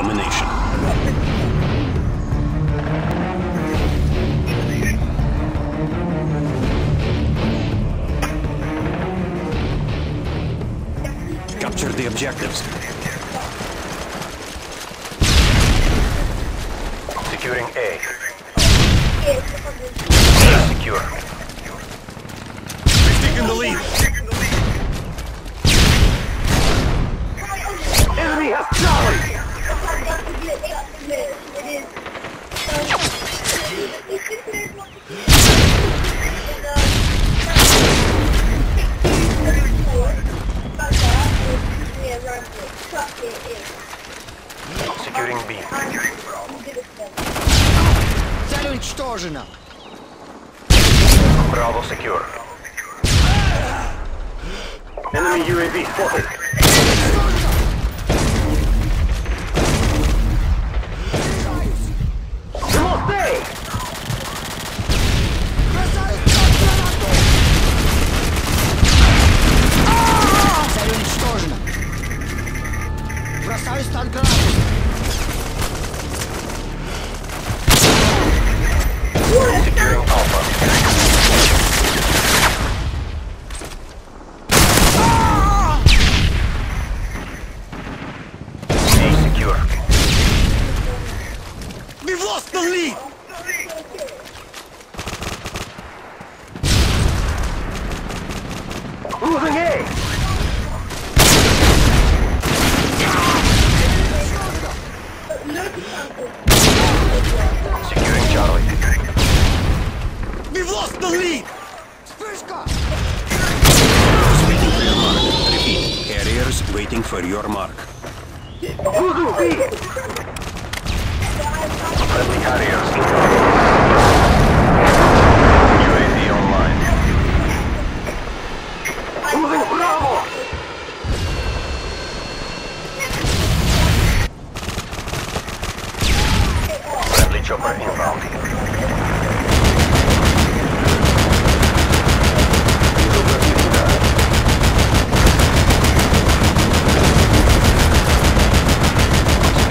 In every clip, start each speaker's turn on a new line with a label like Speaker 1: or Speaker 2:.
Speaker 1: domination. Capture the objectives.
Speaker 2: Securing A. Secure.
Speaker 1: We've taken the lead.
Speaker 2: Securing B.
Speaker 3: Цель уничтожена.
Speaker 2: Bravo secure. Enemy UAV spotted. secure.
Speaker 1: We've lost the lead!
Speaker 2: Losing A! Securing Charlie.
Speaker 1: We've lost the lead!
Speaker 3: Carriers
Speaker 1: waiting for your mark.
Speaker 2: Friendly Bravo! Friendly chopper inbound.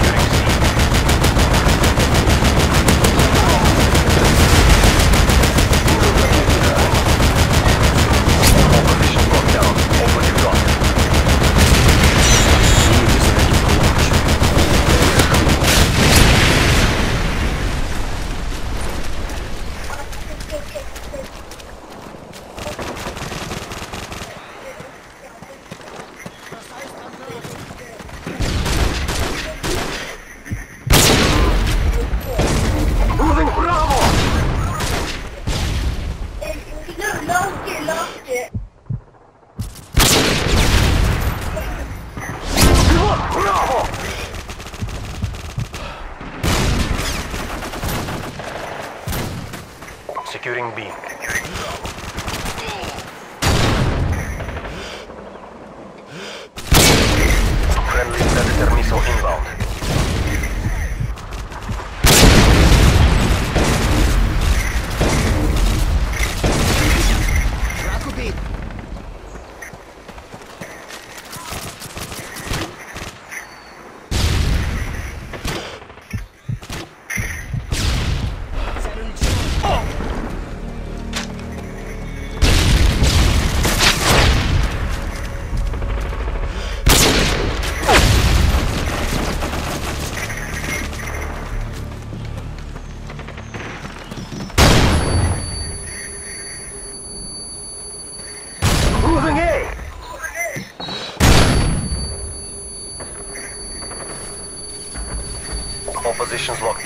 Speaker 2: Securing C. All positions locked down. Hold what you've got.
Speaker 1: Unit is ready for launch.
Speaker 2: Losing Bravo!
Speaker 4: Lost it, lost it.
Speaker 2: Lost Bravo! Securing B. Friendly Predator missile inbound.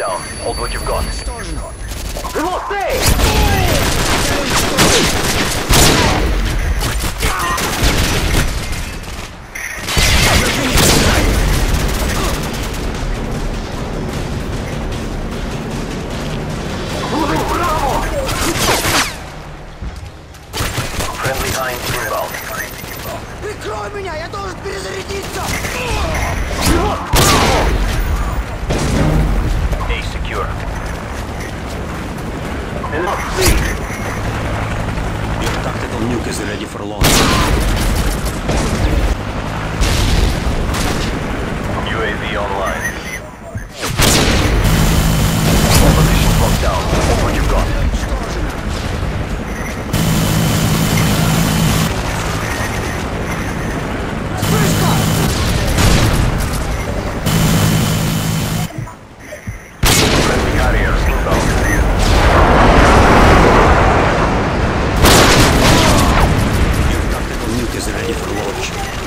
Speaker 3: down. Hold what you've
Speaker 2: got. We will stay! Прикрой меня, я должен перезарядиться! secure.
Speaker 3: Look,
Speaker 2: see. Your tactical
Speaker 3: nuke is ready for launch. Можете заменить лодчик.